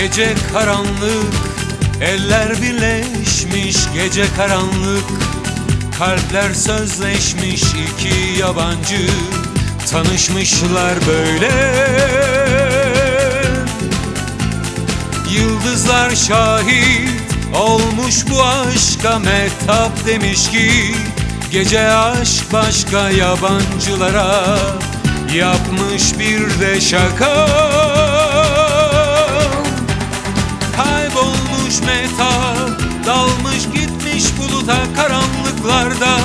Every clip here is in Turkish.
Gece karanlık Eller birleşmiş gece karanlık. Kalpler sözleşmiş iki yabancı Tanışmışlar böyle. Yıldızlar şahit olmuş bu aşka Mehtap demiş ki Gece aşk başka yabancılara Yapmış bir de şaka Kaybolmuş mehtap Dalmış gitmiş buluta karanlıklarda.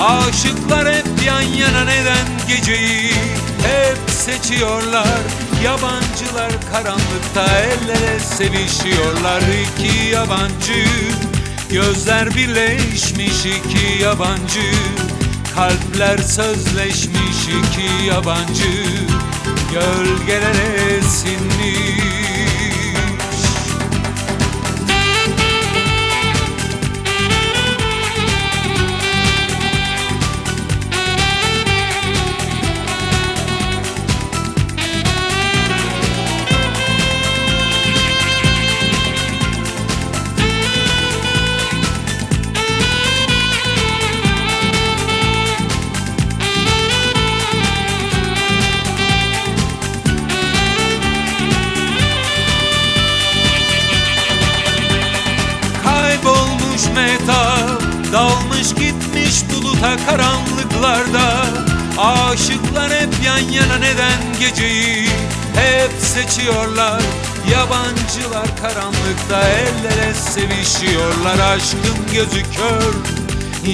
Aşıklar hep yan yana neden geceyi Hep seçiyorlar? Yabancılar karanlıkta ellere sevişiyorlar. İki yabancı Gözler birleşmiş. İki yabancı Kalpler sözleşmiş. İki yabancı Gölgelere sinmiş Mehtap Dalmış gitmiş buluta karanlıklarda. Aşıklar hep yan yana neden geceyi Hep seçiyorlar? Yabancılar karanlıkta ellere sevişiyorlar. Aşkın gözü kör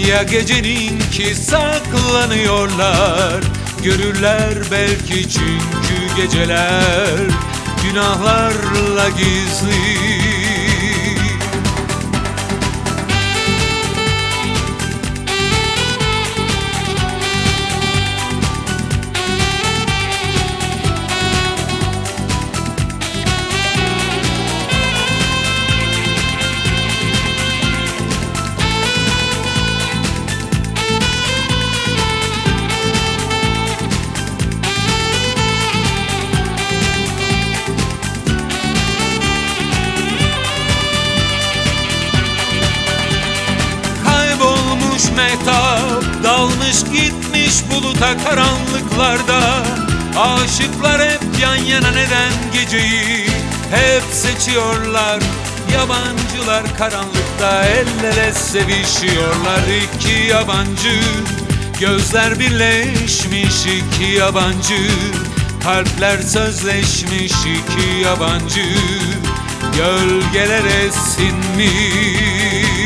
Ya geceninki saklanıyorlar? Görürler belki çünkü geceler Günahlarla gizli Dalmış gitmiş buluta karanlıklarda. Aşıklar hep yan yana neden geceyi Hep seçiyorlar? Yabancılar karanlıkta ellere sevişiyorlar. İki yabancı Gözler birleşmiş. İki yabancı Kalpler sözleşmiş. İki yabancı Gölgelere sinmiş